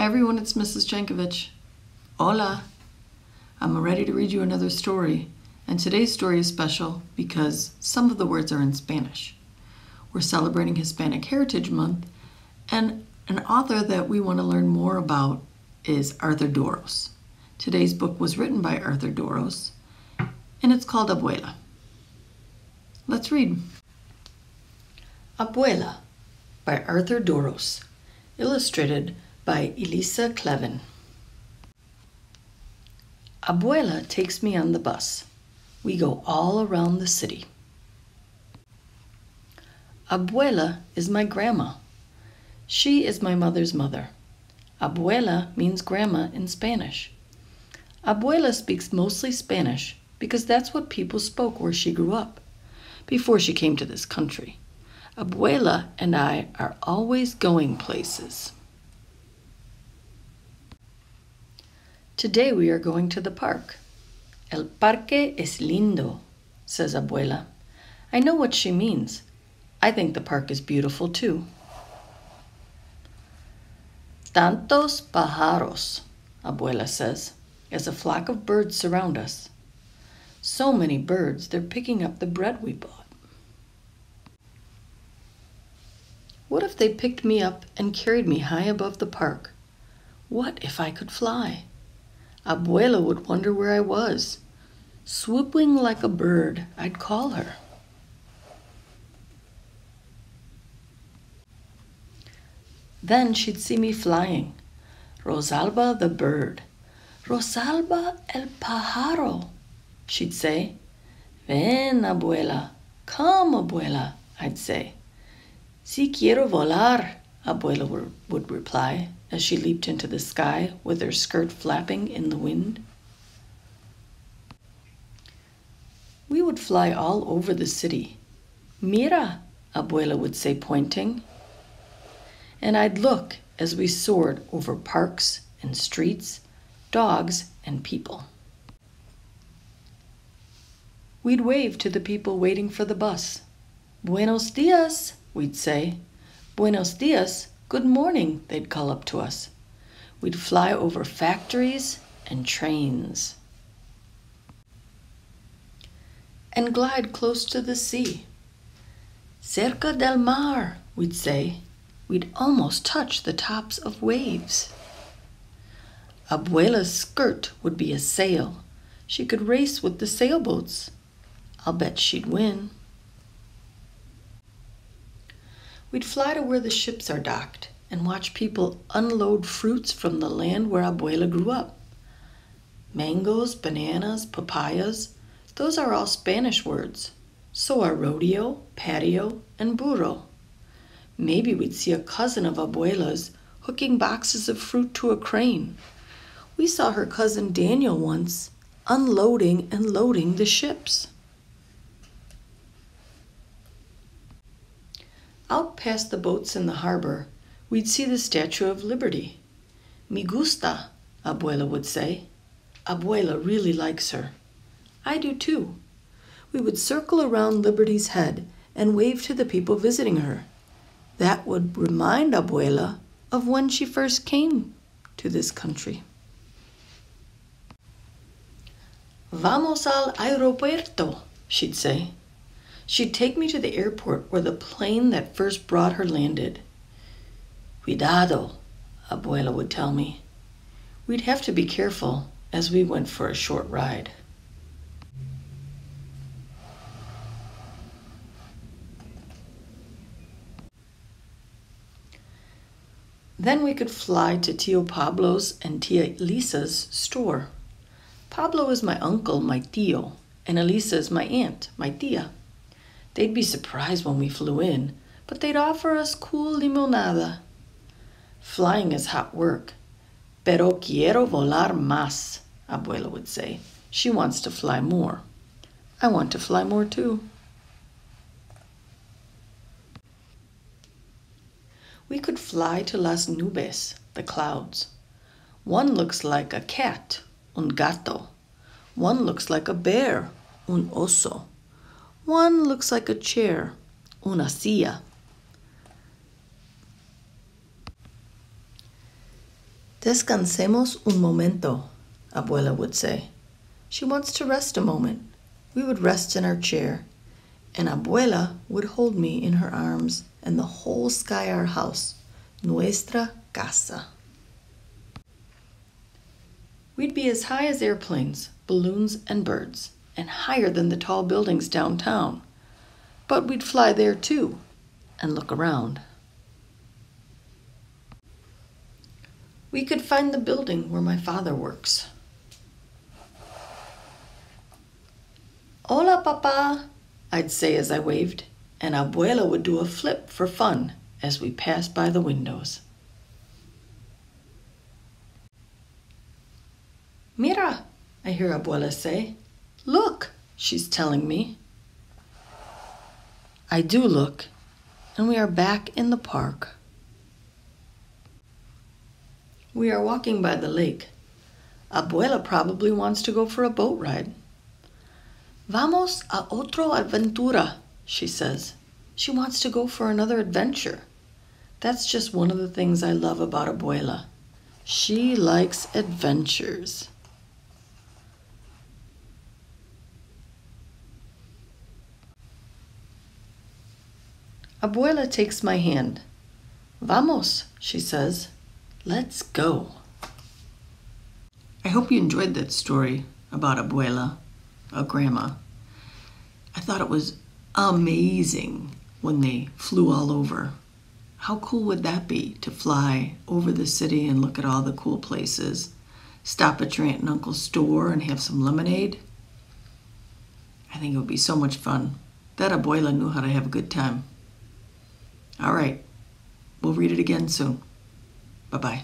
Hi everyone, it's Mrs. Jankovich. Hola. I'm ready to read you another story, and today's story is special because some of the words are in Spanish. We're celebrating Hispanic Heritage Month, and an author that we want to learn more about is Arthur Dorros. Today's book was written by Arthur Dorros, and it's called Abuela. Let's read. Abuela by Arthur Dorros, illustrated by Elisa Kleven. Abuela takes me on the bus. We go all around the city. Abuela is my grandma. She is my mother's mother. Abuela means grandma in Spanish. Abuela speaks mostly Spanish because that's what people spoke where she grew up before she came to this country. Abuela and I are always going places. Today we are going to the park. El parque es lindo, says Abuela. I know what she means. I think the park is beautiful too. Tantos pájaros, Abuela says, as a flock of birds surround us. So many birds, they're picking up the bread we bought. What if they picked me up and carried me high above the park? What if I could fly? Abuela would wonder where I was. Swooping like a bird, I'd call her. Then she'd see me flying. Rosalba the bird. Rosalba el pájaro, she'd say. Ven, abuela. Come, abuela, I'd say. Si quiero volar, abuela would reply as she leaped into the sky with her skirt flapping in the wind. We would fly all over the city. Mira, Abuela would say, pointing. And I'd look as we soared over parks and streets, dogs and people. We'd wave to the people waiting for the bus. Buenos dias, we'd say. Buenos dias, Good morning, they'd call up to us. We'd fly over factories and trains and glide close to the sea. Cerca del mar, we'd say. We'd almost touch the tops of waves. Abuela's skirt would be a sail. She could race with the sailboats. I'll bet she'd win. We'd fly to where the ships are docked and watch people unload fruits from the land where Abuela grew up. Mangoes, bananas, papayas, those are all Spanish words. So are rodeo, patio, and burro. Maybe we'd see a cousin of Abuela's hooking boxes of fruit to a crane. We saw her cousin Daniel once unloading and loading the ships. Out past the boats in the harbor, we'd see the Statue of Liberty. Me gusta, Abuela would say. Abuela really likes her. I do too. We would circle around Liberty's head and wave to the people visiting her. That would remind Abuela of when she first came to this country. Vamos al aeropuerto, she'd say. She'd take me to the airport where the plane that first brought her landed. Cuidado, Abuela would tell me. We'd have to be careful as we went for a short ride. Then we could fly to Tio Pablo's and Tia Lisa's store. Pablo is my uncle, my tio, and Elisa is my aunt, my tia. They'd be surprised when we flew in, but they'd offer us cool limonada. Flying is hot work. Pero quiero volar más, Abuela would say. She wants to fly more. I want to fly more too. We could fly to Las Nubes, the clouds. One looks like a cat, un gato. One looks like a bear, un oso. One looks like a chair, una silla. Descansemos un momento, Abuela would say. She wants to rest a moment. We would rest in our chair, and Abuela would hold me in her arms and the whole sky our house, nuestra casa. We'd be as high as airplanes, balloons, and birds, and higher than the tall buildings downtown. But we'd fly there too and look around. We could find the building where my father works. Hola, Papa, I'd say as I waved, and Abuela would do a flip for fun as we passed by the windows. Mira, I hear Abuela say. Look, she's telling me. I do look, and we are back in the park. We are walking by the lake. Abuela probably wants to go for a boat ride. Vamos a otro aventura, she says. She wants to go for another adventure. That's just one of the things I love about Abuela. She likes adventures. Abuela takes my hand. Vamos, she says. Let's go. I hope you enjoyed that story about Abuela, a grandma. I thought it was amazing when they flew all over. How cool would that be to fly over the city and look at all the cool places? Stop at your aunt and uncle's store and have some lemonade? I think it would be so much fun. That abuela knew how to have a good time. All right, we'll read it again soon. Bye bye.